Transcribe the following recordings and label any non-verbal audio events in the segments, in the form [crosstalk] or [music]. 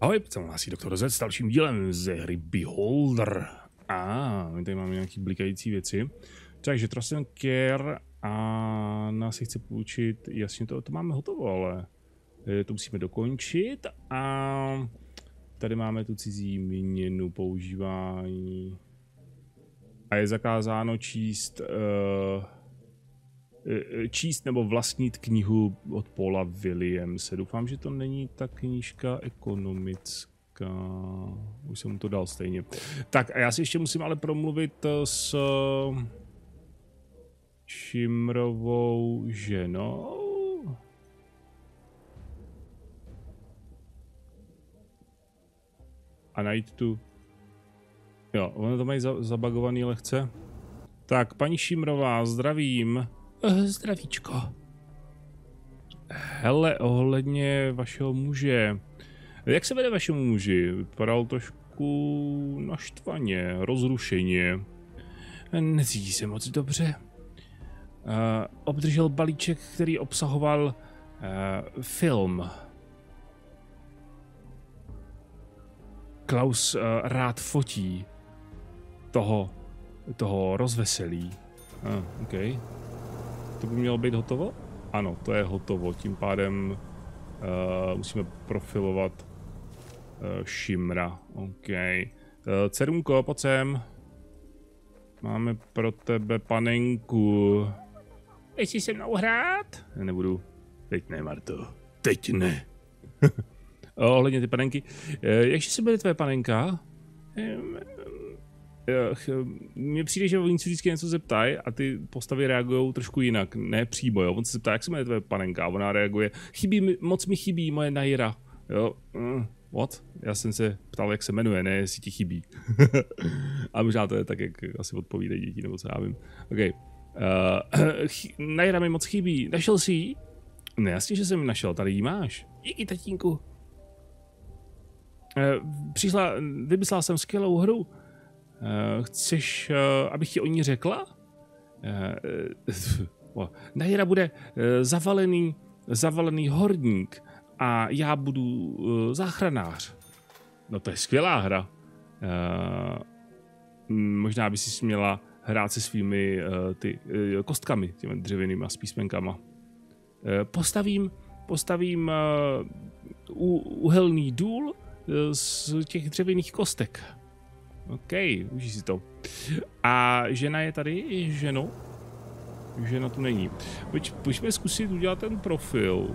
Ahoj, jsem hlásí doktor Z s dalším dílem ze hry Beholder. A my tady máme nějaký blikající věci. Takže Trust Care a nás si chce půjčit, jasně to, to máme hotovo, ale eh, to musíme dokončit a tady máme tu cizí měnu používání a je zakázáno číst uh, číst nebo vlastnit knihu od Paula Williamse. Doufám, že to není ta knížka ekonomická. Už jsem mu to dal stejně. Tak a já si ještě musím ale promluvit s Šimrovou ženou. A najít tu... Jo, ono to mají zabagovaný lehce. Tak, paní Šimrová, zdravím. Eh, zdravíčko. Hele, ohledně vašeho muže. Jak se vede vašemu muži? Vypadal trošku naštvaně, rozrušeně. Necítí se moc dobře. Uh, obdržel balíček, který obsahoval uh, film. Klaus rád fotí toho, toho rozveselí. Uh, okay. To by mělo být hotovo? Ano, to je hotovo. Tím pádem uh, musíme profilovat uh, Shimra. OK. Uh, Cerunko, pojď sem. Máme pro tebe panenku. Jestli se mnou hrát? Nebudu. Teď ne, Marto. Teď ne. [laughs] Ohledně ty panenky. Jak se bude tvoje panenka? Mně přijde, že oni si vždycky něco zeptají a ty postavy reagují trošku jinak, ne přímo, jo. On se zeptá, jak se jmenuje tvoje panenka a ona reaguje, chybí mi, moc mi chybí moje Naira, jo. Mm, what? Já jsem se ptal, jak se jmenuje, ne jestli ti chybí. [laughs] a možná to je tak, jak asi odpovídají děti, nebo co já vím. OK. [clears throat] Uh, Naira mi moc chybí. Našel jsi ji? Ne, jasně, že jsem ji našel, tady ji máš. Díky, tatínku. Uh, přišla, vymyslela jsem skvělou hru. Uh, chceš, uh, abych ti o ní řekla? [laughs] Uh, Najera bude zavalený, zavalený horník a já budu záchranář. No to je skvělá hra. Možná by si směla hrát se svými ty, kostkami, těmi dřevěnými s písmenkama. Postavím, postavím uh, uhelný důl z těch dřevěných kostek. OK, užij si to. A žena je tady? Ženo? Žena tu není. Pojď, pojďme zkusit udělat ten profil.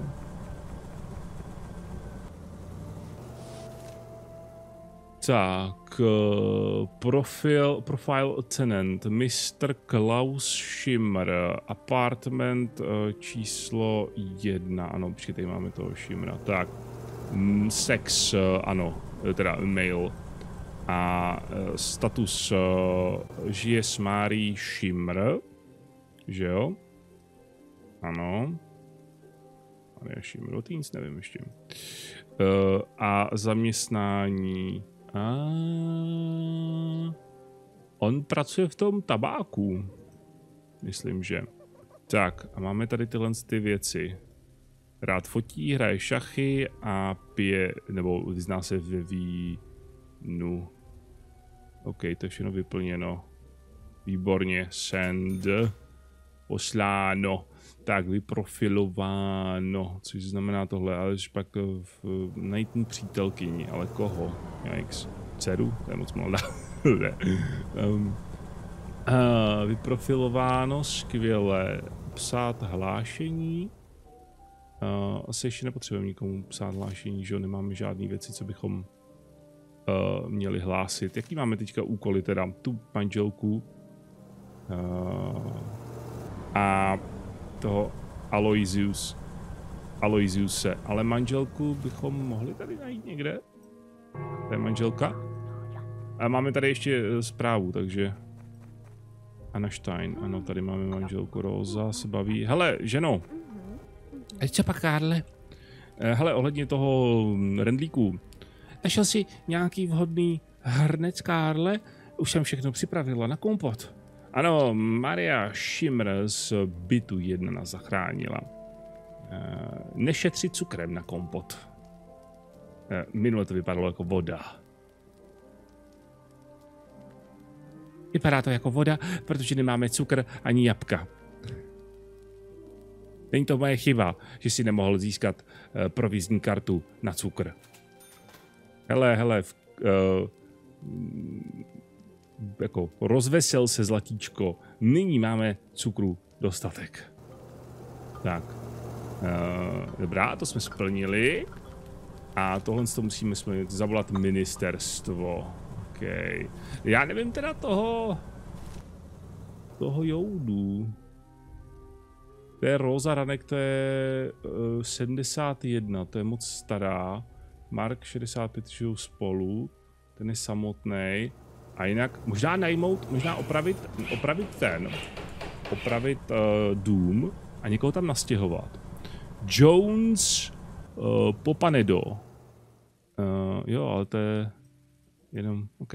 Tak, eh, profil, profile tenant, Mr. Klaus Schimmer, apartment eh, číslo jedna, ano, počkej, tady máme toho Schimmera, tak, mm, sex, eh, ano, teda mail, a e, status e, žije s Márí Šimr, že jo? Ano. Maria Šimr, nic nevím ještě. Uh, a zaměstnání. A... On pracuje v tom tabáku. Myslím, že. Tak, a máme tady tyhle ty věci. Rád fotí, hraje šachy a pije, nebo vyzná se ve vínu. OK, to je všechno vyplněno. Výborně. Send. Posláno. Tak, vyprofilováno. Což znamená tohle, ale pak v, najít přítelkyni, ale koho? Yikes. Dceru? To je moc mladá. [laughs] um, uh, vyprofilováno, skvěle. Psát hlášení. Uh, asi ještě nepotřebujeme nikomu psát hlášení, že jo? Nemáme žádné věci, co bychom uh, měli hlásit. Jaký máme teďka úkoly teda? Tu manželku uh, a toho Aloysius, Aloysiuse. Ale manželku bychom mohli tady najít někde? To je manželka? A máme tady ještě eh, zprávu, takže... Anna Stein, ano, tady máme manželku Rosa, se baví. Hele, ženo. Co pak, Karle? Hele, ohledně toho rendlíku, Našel si nějaký vhodný hrnec, Karle? Už jsem všechno připravila na kompot. Ano, Maria Šimr z bytu jedna nás zachránila. Eh, nešetřit cukrem na kompot. Eh, minule to vypadalo jako voda. Vypadá to jako voda, protože nemáme cukr ani jabka. Není to moje chyba, že si nemohl získat uh, provizní kartu na cukr. Hele, hele, v, uh, jako rozvesel se zlatíčko. Nyní máme cukru dostatek. Tak. Uh, dobrá, to jsme splnili. A tohle to musíme splnit, zavolat ministerstvo. OK. Já nevím teda toho... Toho joudu. To je Rosa Ranek, to je uh, 71, to je moc stará. Mark 65 žijou spolu, ten je samotný. A jinak možná najmout, možná opravit, opravit ten, opravit uh, dům a někoho tam nastěhovat. Jones uh, Popanedo. Uh, jo, ale to je jenom, OK,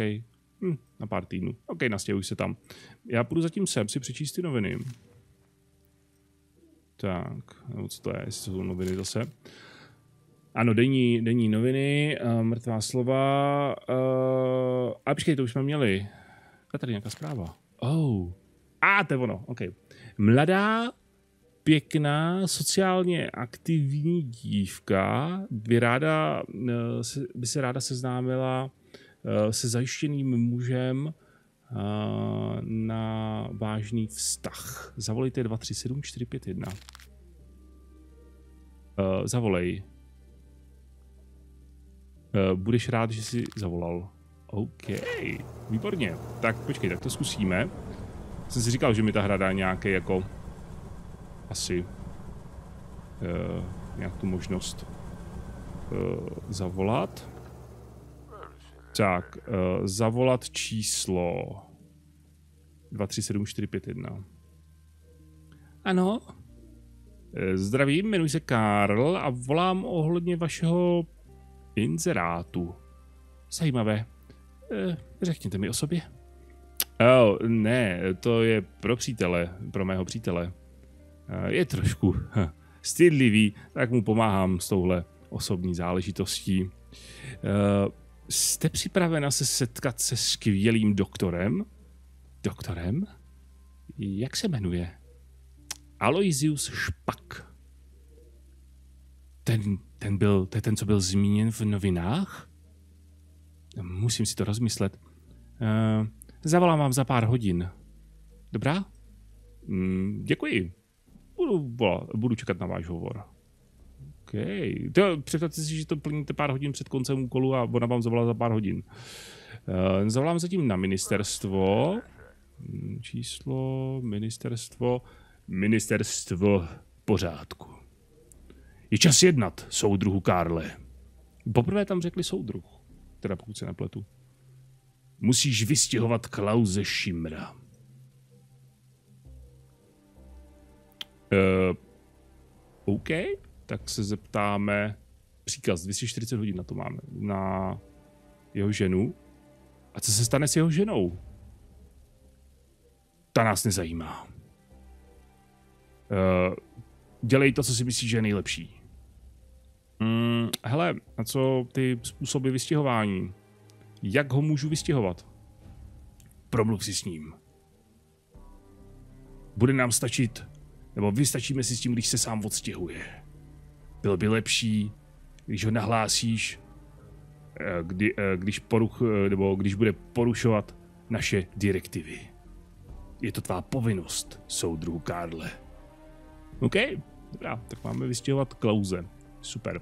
hm, na pár týdnů. OK, nastěhuj se tam. Já půjdu zatím sem si přečíst ty noviny. Tak, co to je, jestli jsou noviny zase. Ano, denní, denní noviny, uh, mrtvá slova. Uh, a počkej, to už jsme měli. Je tady nějaká zpráva. Oh. A, ah, to je ono, OK. Mladá, pěkná, sociálně aktivní dívka by, ráda, uh, by se ráda seznámila se zajištěným mužem na vážný vztah. Zavolejte 237 451. Uh, zavolej. Uh, budeš rád, že jsi zavolal. OK, výborně. Tak počkej, tak to zkusíme. Jsem si říkal, že mi ta hra dá nějaký jako asi uh, nějak tu možnost uh, zavolat. Tak, uh, zavolat číslo 237451. Ano? Zdravím, jmenuji se Karl a volám ohledně vašeho inzerátu. Zajímavé. E, řekněte mi o sobě. Oh, ne, to je pro přítele, pro mého přítele. E, je trošku hm, stydlivý, tak mu pomáhám s touhle osobní záležitostí. E, jste připravena se setkat se skvělým doktorem? Doktorem? Jak se jmenuje? Aloysius Špak. Ten, ten byl, to je ten, co byl zmíněn v novinách? Musím si to rozmyslet. Uh, zavolám vám za pár hodin. Dobrá? Mm, děkuji. Budu, budu čekat na váš hovor. OK. To, představte si, že to plníte pár hodin před koncem úkolu a ona vám zavolá za pár hodin. Uh, zavolám zatím na ministerstvo. Hmm, číslo, ministerstvo, ministerstvo pořádku. Je čas jednat, soudruhu Karle. Poprvé tam řekli soudruh, teda pokud se nepletu. Musíš vystěhovat Klauze Šimra. Uh, OK, tak se zeptáme. Příkaz, 240 hodin na to máme. Na jeho ženu. A co se stane s jeho ženou? Ta nás nezajímá. Uh, dělej to, co si myslíš, že je nejlepší. Mm, hele, a co ty způsoby vystěhování? Jak ho můžu vystěhovat? Promluv si s ním. Bude nám stačit, nebo vystačíme si s tím, když se sám odstěhuje. Bylo by lepší, když ho nahlásíš, eh, kdy, eh, když, poruch, eh, nebo když bude porušovat naše direktivy. Je to tvá povinnost, soudruhu Karle. OK, dobrá, tak máme vystěhovat Klauze. Super.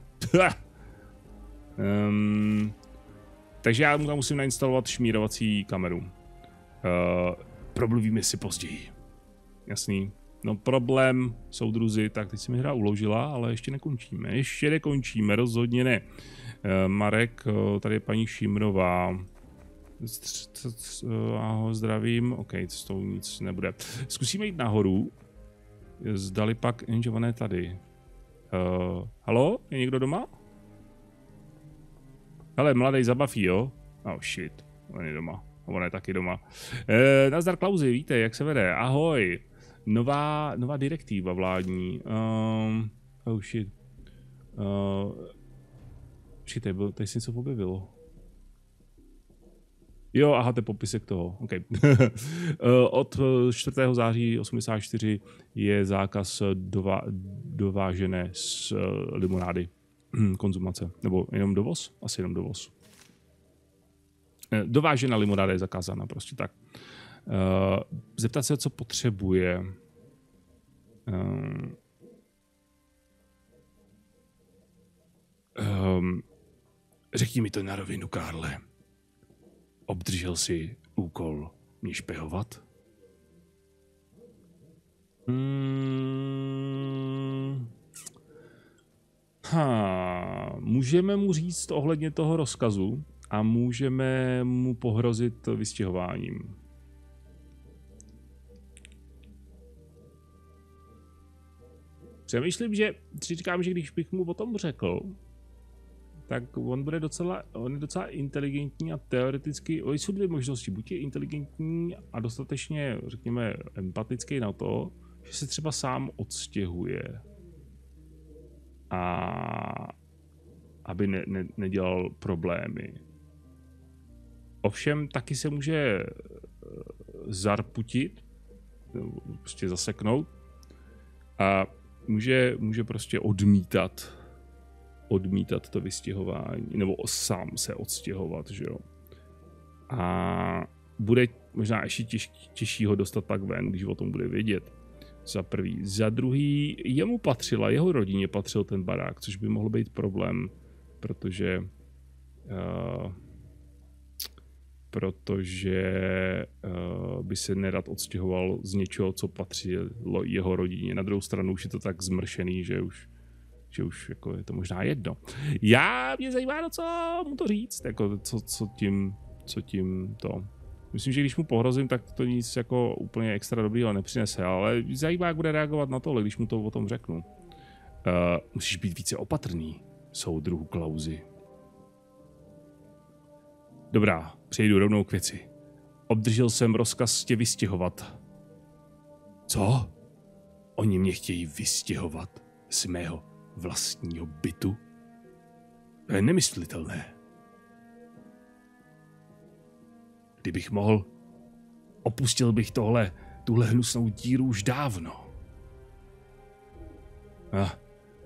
um, [laughs] takže já mu tam musím nainstalovat šmírovací kameru. Uh, promluvíme si později. Jasný. No problém, soudruzi, tak teď si mi hra uložila, ale ještě nekončíme. Ještě nekončíme, rozhodně ne. Uh, Marek, uh, tady je paní Šimrová. Ahoj, zdravím. OK, s tou nic nebude. Zkusíme jít nahoru. Zdali pak, jenže je tady. Uh, halo? Je někdo doma? Hele, mladý zabaví, jo? Oh shit, on je doma. On je taky doma. Uh, nazdar Klauzi, víte, jak se vede? Ahoj. Nová, nová direktiva vládní. Um, oh shit. Uh, Počkejte, tady se něco objevilo. Jo, aha, to je popisek toho. Okay. [laughs] Eh, od 4. září 84 je zákaz dova, dovážené z eh, limonády konzumace. Nebo jenom dovoz? Asi jenom dovoz. Eh, dovážená limonáda je zakázána, prostě tak. Zeptat se, co potřebuje. Um, řekni mi to na rovinu, Karle. Obdržel si úkol mě špehovat? Hmm. Ha, můžeme mu říct ohledně toho rozkazu a můžeme mu pohrozit vystěhováním. Přemýšlím, že si říkám, že když bych mu o tom řekl, tak on bude docela, on je docela inteligentní a teoreticky, jsou dvě možnosti, buď je inteligentní a dostatečně, řekněme, empatický na to, že se třeba sám odstěhuje a aby ne, ne, nedělal problémy. Ovšem taky se může eh, zarputit, prostě zaseknout a může, může prostě odmítat odmítat to vystěhování, nebo sám se odstěhovat, že jo. A bude možná ještě těž, těžší ho dostat pak ven, když o tom bude vědět. Za prvý. Za druhý, jemu patřila, jeho rodině patřil ten barák, což by mohl být problém, protože uh, protože uh, by se nerad odstěhoval z něčeho, co patřilo jeho rodině. Na druhou stranu už je to tak zmršený, že už že už jako je to možná jedno. Já mě zajímá, no co mu to říct, jako co, co tím, co tím to. Myslím, že když mu pohrozím, tak to nic jako úplně extra dobrýho nepřinese, ale zajímá, jak bude reagovat na to, když mu to o tom řeknu. Uh, musíš být více opatrný, soudruhu Klauzy. Dobrá, přejdu rovnou k věci. Obdržel jsem rozkaz tě vystěhovat. Co? Oni mě chtějí vystěhovat z mého vlastního bytu? To je nemyslitelné. Kdybych mohl, opustil bych tohle, tuhle hnusnou díru už dávno. A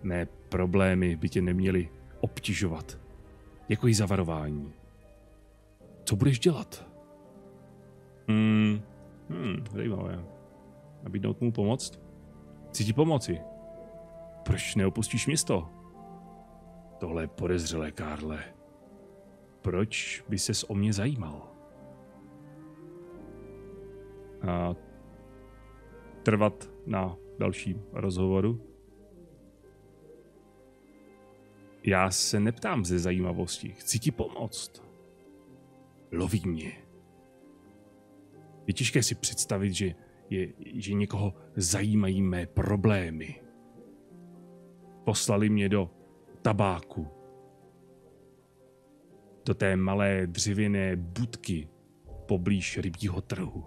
mé problémy by tě neměly obtěžovat. Děkuji za varování. Co budeš dělat? Hmm, hmm, zajímavé. Nabídnout mu pomoct? Chci ti pomoci. Proč neopustíš město? Tohle je podezřelé, Karle. Proč by ses o mě zajímal? A trvat na dalším rozhovoru? Já se neptám ze zajímavosti, chci ti pomoct. Loví mě. Je těžké si představit, že, je, že někoho zajímají mé problémy. Poslali mě do tabáku. Do té malé dřevěné budky poblíž rybího trhu.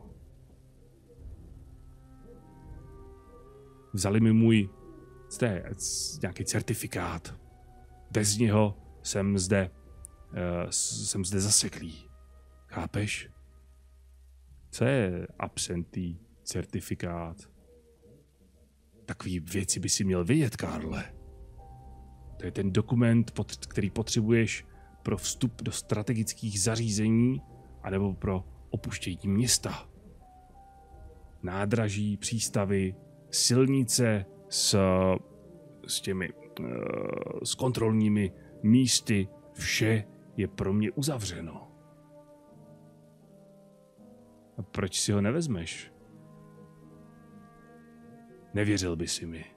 Vzali mi můj zde, nějaký certifikát. Bez něho jsem zde, uh, jsem zde zaseklý. Chápeš? Co je absentý certifikát? Takový věci by si měl vědět, Karle. To je ten dokument, který potřebuješ pro vstup do strategických zařízení anebo pro opuštění města. Nádraží, přístavy, silnice s, s těmi uh, s kontrolními místy, vše je pro mě uzavřeno. A proč si ho nevezmeš? Nevěřil by si mi.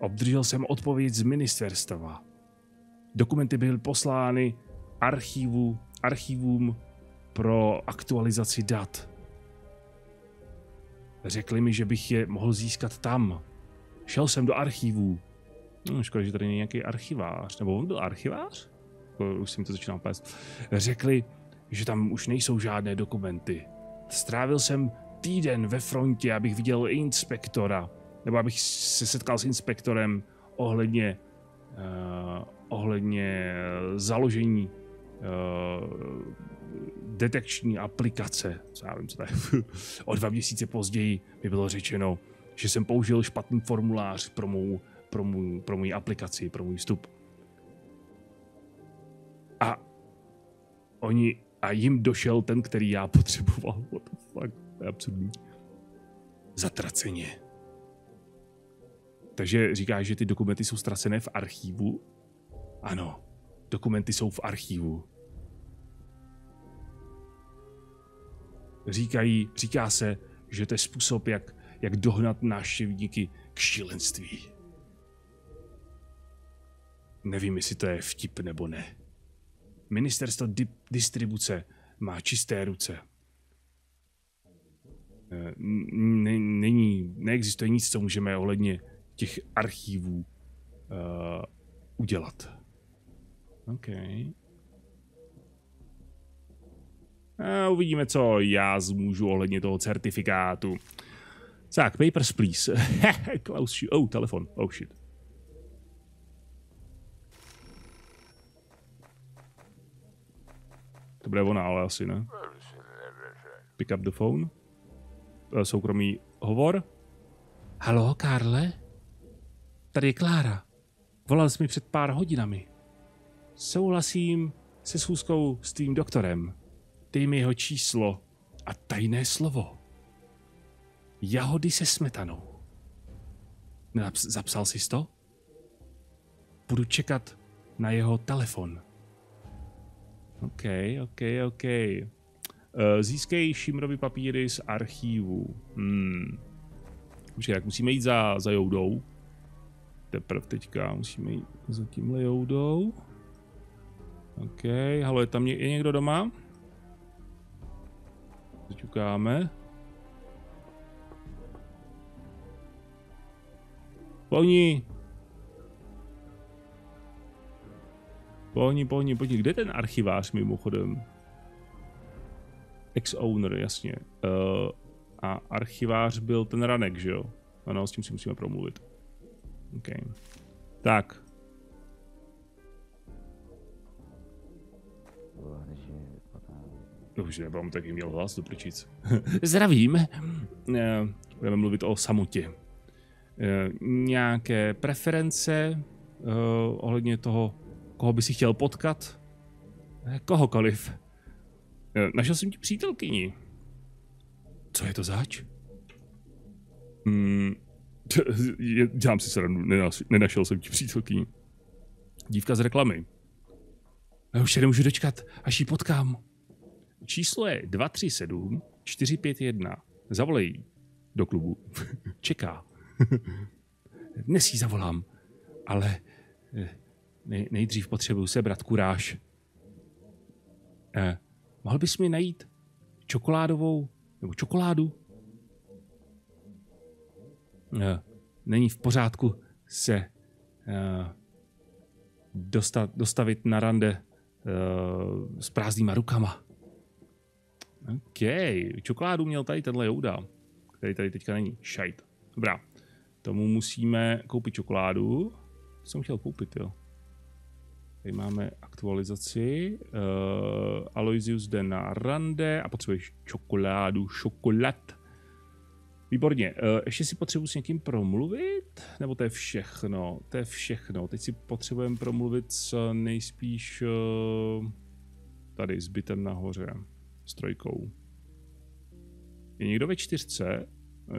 Obdržel jsem odpověď z ministerstva. Dokumenty byly poslány archivu, archivům pro aktualizaci dat. Řekli mi, že bych je mohl získat tam. Šel jsem do archivů. No, škoda, že tady není nějaký archivář. Nebo on byl archivář? Už jsem to začínal plést. Řekli, že tam už nejsou žádné dokumenty. Strávil jsem týden ve frontě, abych viděl inspektora nebo abych se setkal s inspektorem ohledně, uh, ohledně založení uh, detekční aplikace, co já vím, co je. [laughs] o dva měsíce později mi bylo řečeno, že jsem použil špatný formulář pro mou, pro můj, pro můj aplikaci, pro můj vstup. A oni, a jim došel ten, který já [laughs] potřeboval. What the fuck, to je absurdní. Zatraceně. Takže říkáš, že ty dokumenty jsou ztracené v archivu? Ano, dokumenty jsou v archivu. Říkají, říká se, že to je způsob, jak, jak dohnat návštěvníky k šílenství. Nevím, jestli to je vtip nebo ne. Ministerstvo di- distribuce má čisté ruce. Eh, není, neexistuje nic, co můžeme ohledně těch archívů uh, udělat. OK. A uvidíme, co já zmůžu ohledně toho certifikátu. Tak, papers, please. [laughs] Klaus, oh, telefon. Oh, shit. To bude ona, ale asi ne. Pick up the phone. Eh, soukromý hovor. Halo, Karle? Tady je Klára. Volal jsi mi před pár hodinami. Souhlasím se schůzkou s tvým doktorem. Dej mi jeho číslo a tajné slovo. Jahody se smetanou. Naps- zapsal jsi to? Budu čekat na jeho telefon. OK, OK, OK. Uh, získej Šimrovi papíry z archívu. Hmm. Počkej, jak musíme jít za, za Joudou. Teprve teďka musíme jít za tímhle Joudou. OK, halo, je tam ně, je někdo doma? Zaťukáme. Pohni! Pohni, pohni, pohni. Kde je ten archivář mimochodem? Ex-owner, jasně. Uh, a archivář byl ten Ranek, že jo? Ano, s tím si musíme promluvit. OK. Tak. Už nebudám taky měl hlas do prčic. [laughs] Zdravím. Eh, budeme mluvit o samotě. Eh, nějaké preference uh, ohledně toho, koho by si chtěl potkat? Kohokoliv. Našel jsem ti přítelkyni. Co je to zač? Hmm, [laughs] dělám si srandu, nenašel jsem ti přítelkyni. Dívka z reklamy. Já už se nemůžu dočkat, až ji potkám. Číslo je 237 451. Zavolej do klubu. [laughs] Čeká. Dnes jí zavolám, ale nej, nejdřív potřebuju sebrat kuráž. Eh, mohl bys mi najít čokoládovou, nebo čokoládu? Eh, není v pořádku se eh, dostat, dostavit na rande eh, s prázdnýma rukama. OK, čokoládu měl tady tenhle Jouda, který tady teďka není. Šajt. Dobrá. Tomu musíme koupit čokoládu. To jsem chtěl koupit, jo. Tady máme aktualizaci. Uh, Aloysius jde na rande a potřebuješ čokoládu, šokolad. Výborně. Uh, ještě si potřebuji s někým promluvit? Nebo to je všechno? To je všechno. Teď si potřebujeme promluvit s nejspíš uh, tady s bytem nahoře. S trojkou. Je někdo ve čtyřce?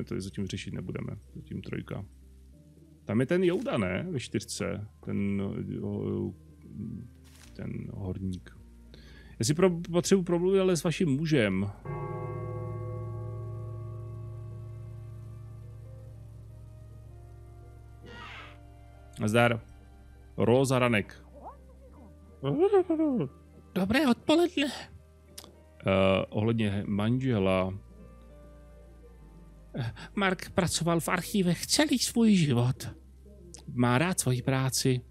To zatím řešit nebudeme. Zatím trojka. Tam je ten Jouda, ne? Ve čtyřce. Ten, ten horník. Já si pro, potřebuji promluvit ale s vaším mužem. Zdar. Roza Ranek. Dobré odpoledne. Uh, ohledně manžela. Mark pracoval v archívech celý svůj život. Má rád svoji práci.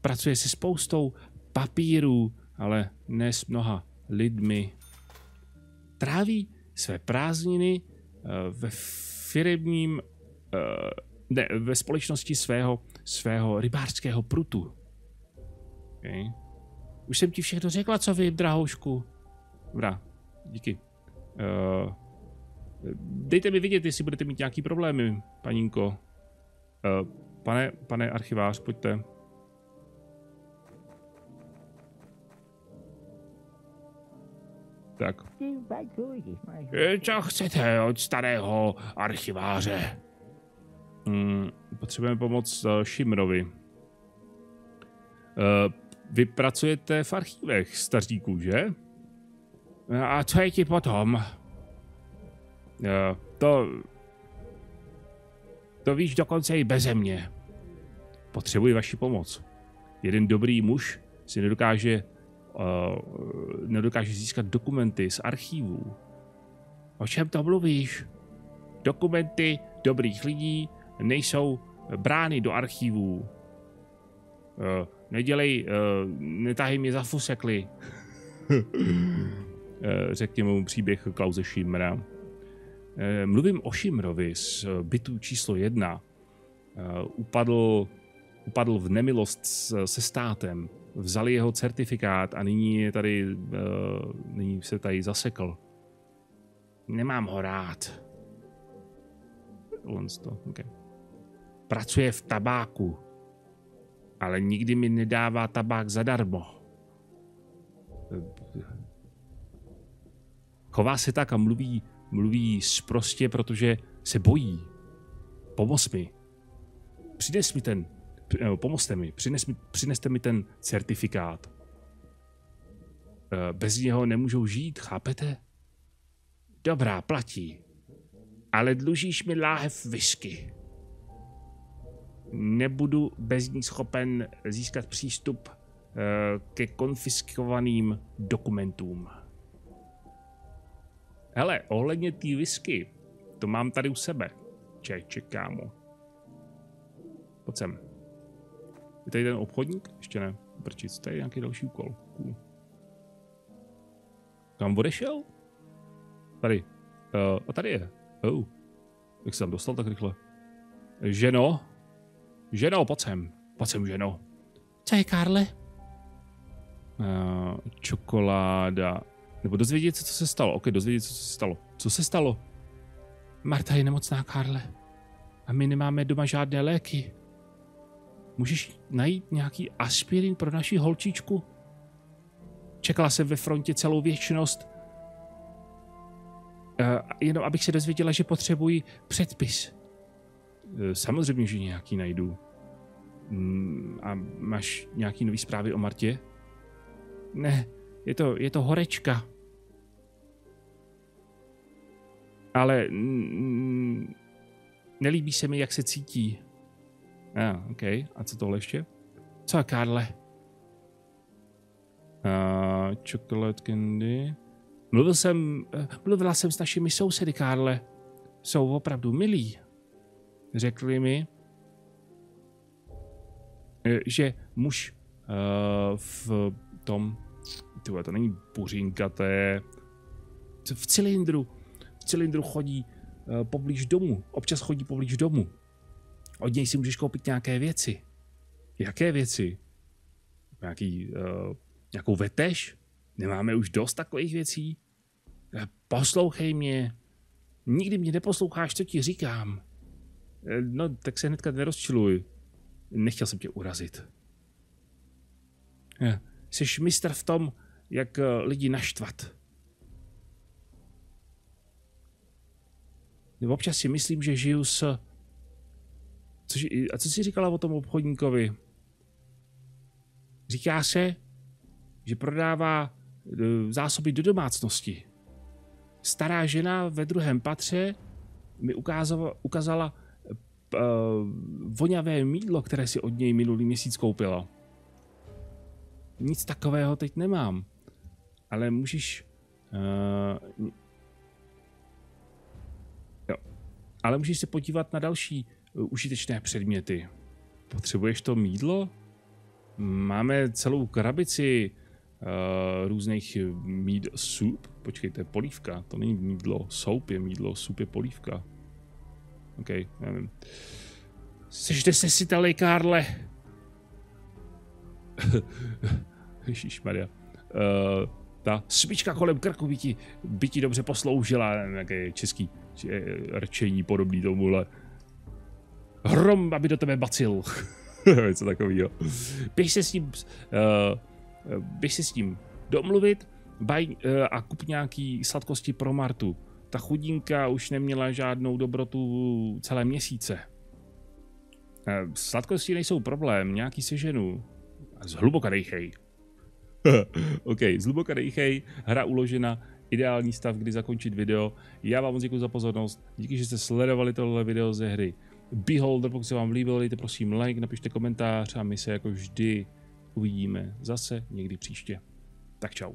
Pracuje se spoustou papírů, ale ne s mnoha lidmi. Tráví své prázdniny uh, ve firmním, uh, ne, ve společnosti svého, svého rybářského prutu. Okay. Už jsem ti všechno řekla, co vím, drahoušku. Dobrá, díky. Uh, dejte mi vidět, jestli budete mít nějaký problémy, panínko. Uh, pane, pane archivář, pojďte. Tak. Co chcete od starého archiváře? Hmm, potřebujeme pomoc Šimrovi. Uh, vy pracujete v archívech staříků, že? A co je ti potom? Uh, to... To víš dokonce i beze mě. Potřebuji vaši pomoc. Jeden dobrý muž si nedokáže uh, nedokáže získat dokumenty z archívů. O čem to mluvíš? Dokumenty dobrých lidí nejsou brány do archívů. Uh, nedělej, uh, netahej mě za fusekly. [laughs] Řekněme mu příběh Klauze Šimra. Mluvím o Šimrovi z bytu číslo jedna. Upadl, upadl v nemilost se státem vzali jeho certifikát a nyní je tady, uh, nyní se tady zasekl. Nemám ho rád. to, okay. Pracuje v tabáku, ale nikdy mi nedává tabák zadarmo. Chová se tak a mluví, mluví sprostě, protože se bojí. Pomoz mi. Přines mi ten pomozte mi, přines mi, přineste mi ten certifikát. Eh, bez něho nemůžou žít, chápete? Dobrá, platí. Ale dlužíš mi láhev whisky. Nebudu bez ní schopen získat přístup eh, ke konfiskovaným dokumentům. Hele, ohledně té whisky, to mám tady u sebe. Ček, kámo. Pojď sem. Je tady ten obchodník? Ještě ne. Prčic, tady je nějaký další úkol. Kam odešel? Tady. Uh, a tady je. Oh. Jak se tam dostal tak rychle? Ženo? Ženo, pojď sem. Pojď sem, ženo. Co je, Karle? Uh, čokoláda. Nebo dozvědět se, co se stalo. Ok, dozvědět se, co se stalo. Co se stalo? Marta je nemocná, Karle. A my nemáme doma žádné léky. Můžeš najít nějaký aspirin pro naši holčičku? Čekala jsem ve frontě celou věčnost. Uh, jenom abych se dozvěděla, že potřebuji předpis. Uh, samozřejmě, že nějaký najdu. Mm, a máš nějaký nový zprávy o Martě? Ne, je to, je to horečka. Ale mm, nelíbí se mi, jak se cítí. A, ah, OK. A co tohle ještě? Co, Karle? Uh, chocolate candy. Mluvil jsem, uh, mluvila jsem s našimi sousedy, Karle. Jsou opravdu milí. Řekli mi, uh, že muž uh, v tom, tyhle, to není buřinka, to je v cylindru, v cylindru chodí uh, poblíž domu, občas chodí poblíž domu. Od něj si můžeš koupit nějaké věci. Jaké věci? Nějaký, uh, nějakou vetež? Nemáme už dost takových věcí? Eh, poslouchej mě. Nikdy mě neposloucháš, co ti říkám. Eh, no, tak se hnedka nerozčiluj. Nechtěl jsem tě urazit. Jsi mistr v tom, jak lidi naštvat. Občas si myslím, že žiju s Což, a co jsi říkala o tom obchodníkovi? Říká se, že prodává zásoby do domácnosti. Stará žena ve druhém patře mi ukázala, ukázala voňavé mídlo, které si od něj minulý měsíc koupila. Nic takového teď nemám, ale můžeš... Uh, jo. Ale můžeš se podívat na další užitečné předměty. Potřebuješ to mídlo? Máme celou krabici uh, různých míd soup. Počkej, to je polívka, to není mídlo. Soup je mídlo, soup je polívka. OK, nevím. Jsi desesitelej, Karle. [laughs] Ježišmarja. Uh, ta smyčka kolem krku by ti, by ti dobře posloužila, nějaké český rčení podobný tomuhle. Hrom, aby do tebe bacil. [laughs] Co takového. Běž se s ním, uh, běž se s ním domluvit baj, uh, a kup nějaký sladkosti pro Martu. Ta chudinka už neměla žádnou dobrotu celé měsíce. Uh, sladkosti nejsou problém, nějaký seženu. Zhluboka dejchej. [laughs] OK, zhluboka dejchej, hra uložena, ideální stav, kdy zakončit video. Já vám moc děkuji za pozornost, díky, že jste sledovali tohle video ze hry Beholder, pokud se vám líbilo, dejte prosím like, napište komentář a my se jako vždy uvidíme zase někdy příště. Tak čau.